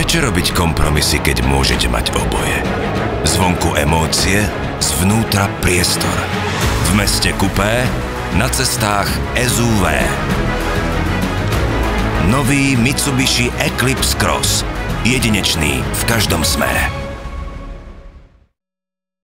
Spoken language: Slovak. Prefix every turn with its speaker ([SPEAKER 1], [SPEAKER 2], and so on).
[SPEAKER 1] Prečo robiť kompromisy, keď môžete mať oboje? Zvonku emócie, zvnútra priestor. V meste kupé, na cestách SUV. Nový Mitsubishi Eclipse Cross. Jedinečný v každom smere.